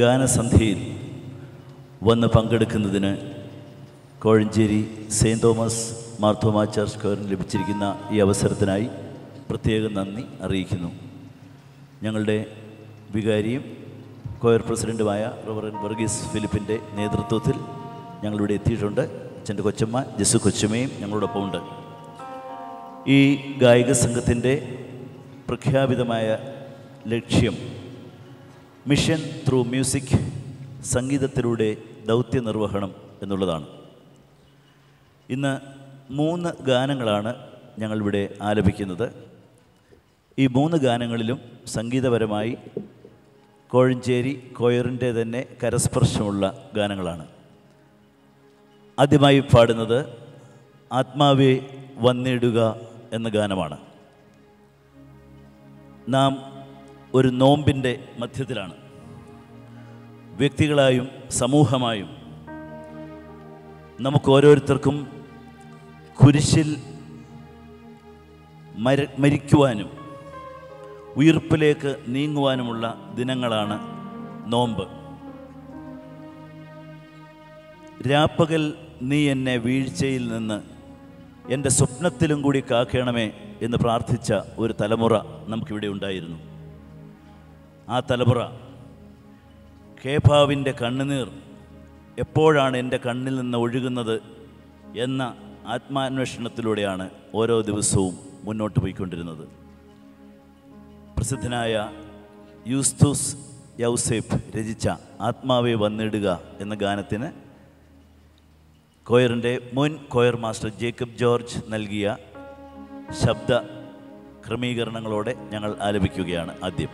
ഗാനസന്ധ്യയിൽ വന്ന് പങ്കെടുക്കുന്നതിന് Kozhencherry Saint Thomas Marthoma church കോറിന് ലഭിച്ചിരിക്കുന്ന ഈ അവസരത്തിനായി പ്രത്യേക നന്ദി അറിയിക്കുന്നു. ഞങ്ങളുടെ വികാരിയും കോയർ പ്രസിഡന്റുമായ റവറൻ വർഗീസ് ഫിലിപ്പിന്റെ നേതൃത്വത്തിൽ ഞങ്ങളിവിടെ എത്തിയിട്ടുണ്ട്. അച്ഛന്റെ കൊച്ചമ്മ ജസു കൊച്ചമ്മയും ഞങ്ങളോടൊപ്പം ഉണ്ട് ഈ ഗായിക സംഘത്തിന്റെ പ്രഖ്യാപിതമായ ലക്ഷ്യം മിഷൻ ത്രൂ മ്യൂസിക് സംഗീതത്തിലൂടെ ദൗത്യ നിർവഹണം എന്നുള്ളതാണ്. ഇന്ന് മൂന്ന് ഗാനങ്ങളാണ് ഞങ്ങളിവിടെ ആലപിക്കുന്നത്. ഈ മൂന്ന് ഗാനങ്ങളിലും സംഗീതപരമായി കോഴഞ്ചേരി കോയറിന്റെ തന്നെ കരസ്പർശമുള്ള ഗാനങ്ങളാണ്. ആദ്യമായി പാടുന്നത് ആത്മാവെ വന്നിടുക എന്ന ഗാനമാണ്. നാം ഒരു നോമ്പിന്റെ മധ്യത്തിലാണ്. വ്യക്തികളായും സമൂഹമായും നമുക്ക് ഓരോരുത്തർക്കും കുരിശിൽ മര മരിക്കുവാനും ഉയർപ്പിലേക്ക് നീങ്ങുവാനുമുള്ള ദിനങ്ങളാണ് നോമ്പ്. രാപ്പകൽ നീ എന്നെ വീഴ്ചയിൽ നിന്ന് എന്റെ സ്വപ്നത്തിലും കൂടി കാക്കണമേ എന്ന് പ്രാർത്ഥിച്ച ഒരു തലമുറ നമുക്കിവിടെ ഉണ്ടായിരുന്നു. ആ തലമുറ. കേഭാവിന്റെ കണ്ണുനീർ എപ്പോഴാണ് എന്റെ കണ്ണിൽ നിന്ന് ഒഴുകുന്നത് എന്ന ആത്മാന്വേഷണത്തിലൂടെയാണ് ഓരോ ദിവസവും മുന്നോട്ട് പോയിക്കൊണ്ടിരുന്നത്. പ്രസിദ്ധനായ യൂസ്തുസ് യൗസേപ്പ് രചിച്ച ആത്മാവെ വന്നിടുക എന്ന ഗാനത്തിന് കോയറിന്റെ മുൻ കോയർ മാസ്റ്റർ ജേക്കബ് ജോർജ് നൽകിയ ശബ്ദ ക്രമീകരണങ്ങളോടെ ഞങ്ങൾ ആലപിക്കുകയാണ് ആദ്യം.